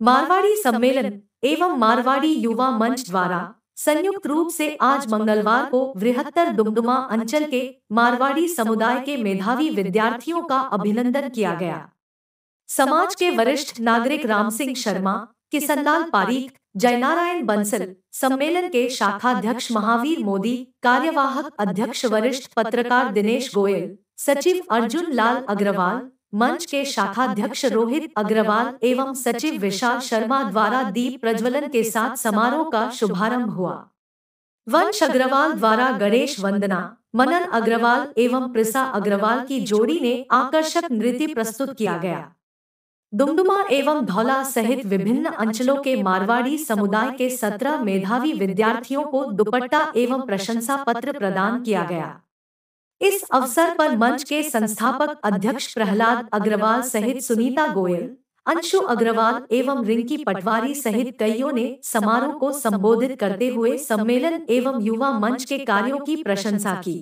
मारवाड़ी सम्मेलन एवं मारवाड़ी युवा मंच द्वारा संयुक्त रूप से आज मंगलवार को बृहत्तर दुमदुमा अंचल के मारवाड़ी समुदाय के मेधावी विद्यार्थियों का अभिनंदन किया गया। समाज के वरिष्ठ नागरिक राम सिंह शर्मा, किसनलाल पारीख, जयनारायण बंसल, सम्मेलन के शाखाध्यक्ष महावीर मोदी, कार्यवाहक अध्यक्ष वरिष्ठ पत्रकार दिनेश गोयल, सचिव अर्जुन लाल अग्रवाल मंच के शाखाध्यक्ष रोहित अग्रवाल एवं सचिव विशाल शर्मा द्वारा दीप प्रज्वलन के साथ समारोह का शुभारंभ हुआ। वंश अग्रवाल द्वारा गणेश वंदना, मनन अग्रवाल एवं प्रसा अग्रवाल की जोड़ी ने आकर्षक नृत्य प्रस्तुत किया गया। दुमदुमा एवं धौला सहित विभिन्न अंचलों के मारवाड़ी समुदाय के सत्रह मेधावी विद्यार्थियों को दुपट्टा एवं प्रशंसा पत्र प्रदान किया गया। इस अवसर पर मंच के संस्थापक अध्यक्ष प्रहलाद अग्रवाल सहित सुनीता गोयल, अंशु अग्रवाल एवं रिंकी पटवारी सहित कईयों ने समारोह को संबोधित करते हुए सम्मेलन एवं युवा मंच के कार्यों की प्रशंसा की।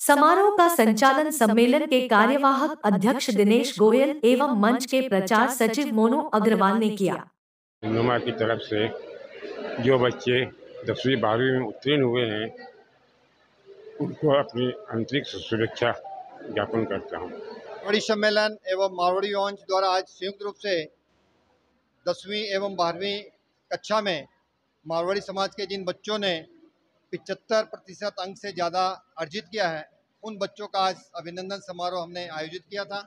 समारोह का संचालन सम्मेलन के कार्यवाहक अध्यक्ष दिनेश गोयल एवं मंच के प्रचार सचिव मोनू अग्रवाल ने किया। की तरफ़ से जो बच्चे दसवीं बारहवीं में उत्तीर्ण हुए हैं उनको अपनी आंतरिक सुरक्षा ज्ञापन करता हूँ। मारवाड़ी सम्मेलन एवं मारवाड़ी वंश द्वारा आज संयुक्त रूप से दसवीं एवं बारहवीं कक्षा में मारवाड़ी समाज के जिन बच्चों ने पिचहत्तर प्रतिशत अंक से ज़्यादा अर्जित किया है, उन बच्चों का आज अभिनंदन समारोह हमने आयोजित किया था।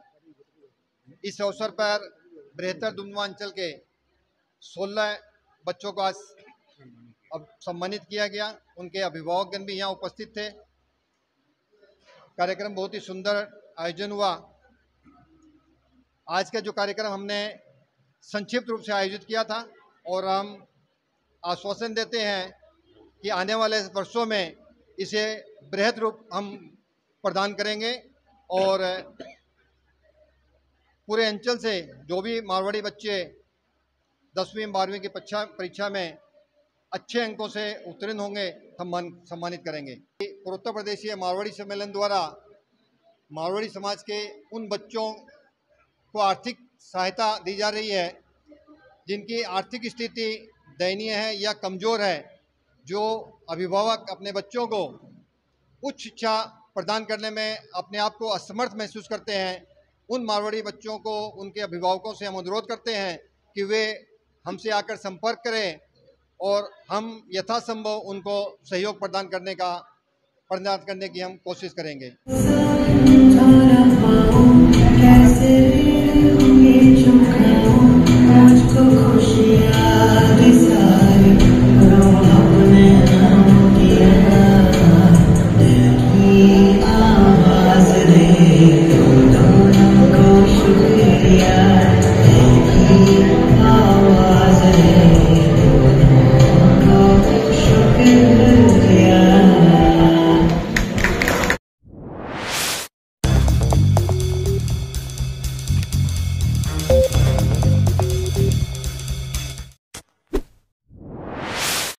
इस अवसर पर बेहतर दुमवा अंचल के 16 बच्चों को आज अब सम्मानित किया गया। उनके अभिभावकगण भी यहाँ उपस्थित थे। कार्यक्रम बहुत ही सुंदर आयोजन हुआ। आज का जो कार्यक्रम हमने संक्षिप्त रूप से आयोजित किया था और हम आश्वासन देते हैं कि आने वाले वर्षों में इसे बृहद रूप हम प्रदान करेंगे और पूरे अंचल से जो भी मारवाड़ी बच्चे दसवीं बारहवीं की परीक्षा में अच्छे अंकों से उत्तीर्ण होंगे सम्मान, सम्मानित करेंगे। पूर्वोत्तर प्रदेशीय मारवाड़ी सम्मेलन द्वारा मारवाड़ी समाज के उन बच्चों को आर्थिक सहायता दी जा रही है, जिनकी आर्थिक स्थिति दयनीय है या कमज़ोर है, जो अभिभावक अपने बच्चों को उच्च शिक्षा प्रदान करने में अपने आप को असमर्थ महसूस करते हैं, उन मारवाड़ी बच्चों को, उनके अभिभावकों से हम अनुरोध करते हैं कि वे हमसे आकर संपर्क करें और हम यथासंभव उनको सहयोग प्रदान करने का, प्रदान करने की हम कोशिश करेंगे Yeah.